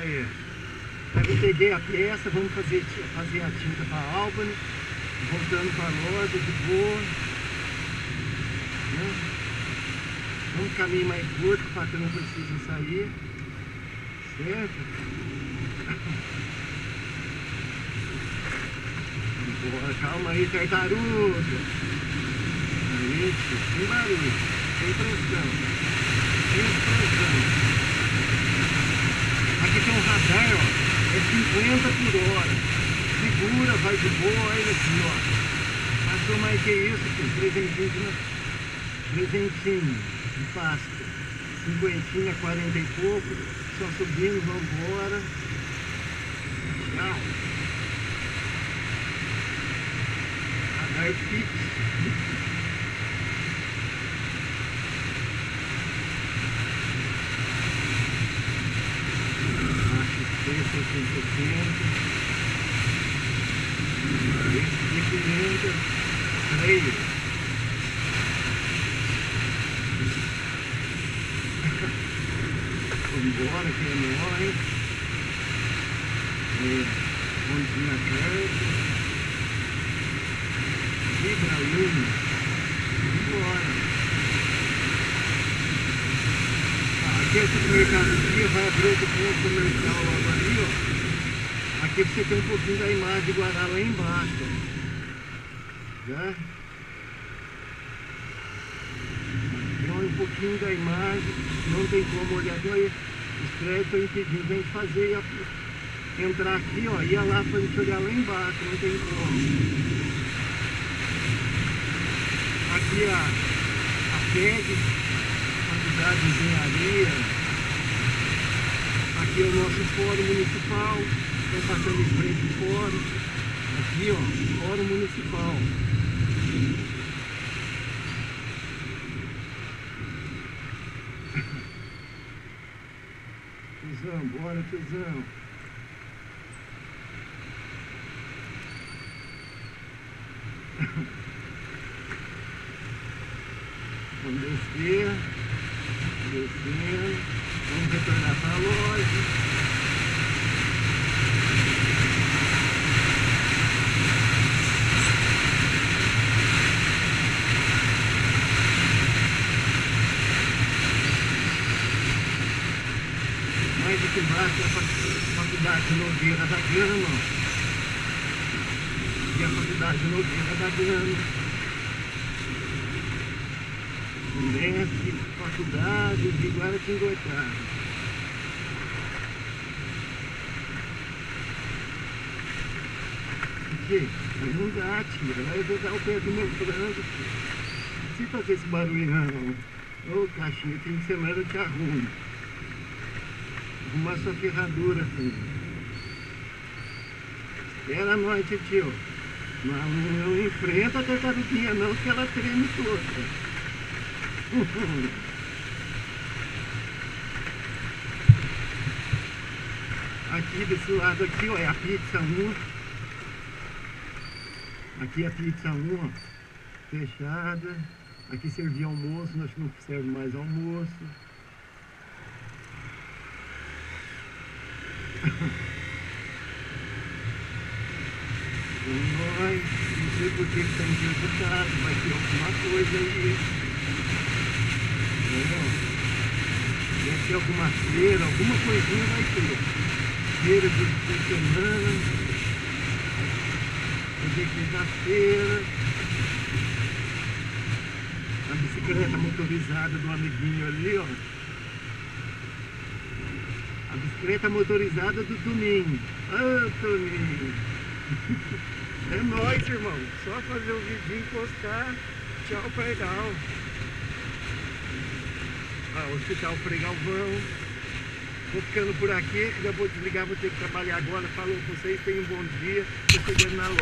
Aí. Aí eu peguei a peça, vamos fazer, fazer a tinta para Albany, voltando para a loja de boa. Né? Um caminho mais curto para que não precisa sair. Certo? Porra, calma aí, tartaruga. Isso, sem barulho, sem pressão. Sem pressão. Aqui tem um radar, ó. É 50 por hora. Segura, vai de boa, olha aqui, ó. Passou mais que isso, filho. Presentinho, de... presentinho de Páscoa. Cinquentinha, quarenta e pouco. Só subindo, vamos embora. Tchau. Radar fixo. Esse freio. Vambora que é nóis. É, pontinha perto. Vibra lume. Vambora. Ah, aqui é o supermercado aqui, vai abrir outro ponto comercial logo ali, ó. Aqui você tem um pouquinho da imagem de Guará lá embaixo. Já. Olha um pouquinho da imagem, não tem como olhar dois. Os prédios estão impedindo a fazer a, entrar aqui, ó, ia lá para a gente olhar lá embaixo, não tem como. Aqui a, a PEG, Faculdade de Engenharia. Aqui é o nosso fórum municipal, estão passando em frente do fórum. Aqui, ó, fórum municipal. Tuzão, bora, Tuzão. Vamos descer, descendo, vamos retornar para a loja. Mais embaixo é a faculdade Nogueira da Gama. A faculdade Nogueira da Gama. Mestre, faculdade de Guaratinguetá. Aqui, mas não dá, tira. Vai jogar o pé do meu frango. Se fazer esse barulho não. Ô caixinha, tem que ser eu te arrumo. Arrumar sua ferradura, filho. Espera a noite, tio. Não, não enfrenta a tartaruguinha não, que ela treme toda. Aqui desse lado aqui, ó, é a pizza 1. Aqui é a pizza 1, ó, fechada. Aqui servia almoço, nós não serve mais almoço. nós, não sei por que está interpretado, vai ter alguma coisa aí. Deve ter alguma feira, alguma coisinha vai ter. Feira de, semana, hoje é quinta-feira. A bicicleta motorizada do amiguinho ali, ó. A bicicleta motorizada do Toninho. Ah, Toninho. É nóis, irmão. Só fazer o vidinho, encostar. Tchau, pardal. Ah, Hospital Frei Galvão. Vou ficando por aqui. Já vou desligar, vou ter que trabalhar agora. Falou com vocês, tenham um bom dia. Estou chegando na loja.